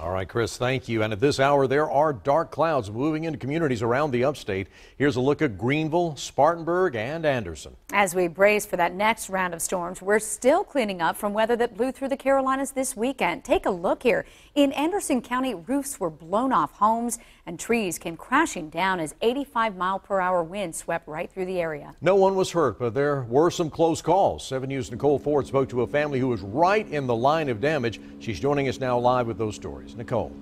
All right, Chris, thank you. And at this hour, there are dark clouds moving into communities around the upstate. Here's a look at Greenville, Spartanburg, and Anderson. As we brace for that next round of storms, we're still cleaning up from weather that blew through the Carolinas this weekend. Take a look here. In Anderson County, roofs were blown off homes and trees came crashing down as 85 mile per hour winds swept right through the area. No one was hurt, but there were some close calls. 7 News' Nicole Ford spoke to a family who was right in the line of damage. She's joining us now live with those stories. Nicole.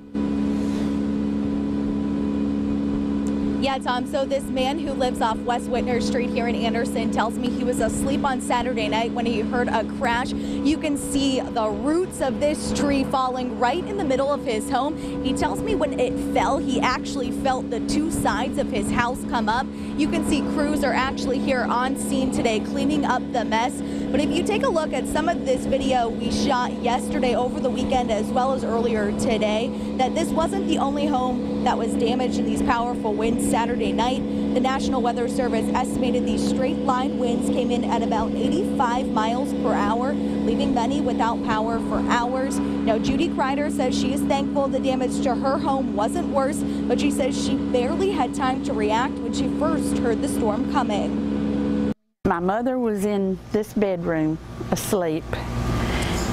Yeah, Tom. So this man who lives off West Whitner Street here in Anderson tells me he was asleep on Saturday night when he heard a crash. You can see the roots of this tree falling right in the middle of his home. He tells me when it fell, he actually felt the two sides of his house come up. You can see crews are actually here on scene today cleaning up the mess. But if you take a look at some of this video we shot yesterday over the weekend as well as earlier today, that this wasn't the only home that was damaged in these powerful winds Saturday night. The National Weather Service estimated these straight line winds came in at about 85 miles per hour, leaving many without power for hours. Now, Judy Kreider says she is thankful the damage to her home wasn't worse, but she says she barely had time to react when she first heard the storm coming. My mother was in this bedroom asleep,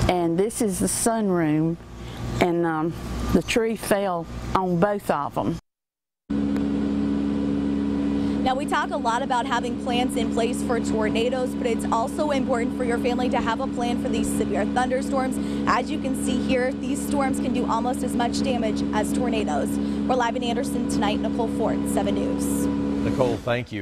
and this is the sunroom, and um, the tree fell on both of them. Now, we talk a lot about having plans in place for tornadoes, but it's also important for your family to have a plan for these severe thunderstorms. As you can see here, these storms can do almost as much damage as tornadoes. We're live in Anderson tonight. Nicole Ford, 7 News. Nicole, thank you.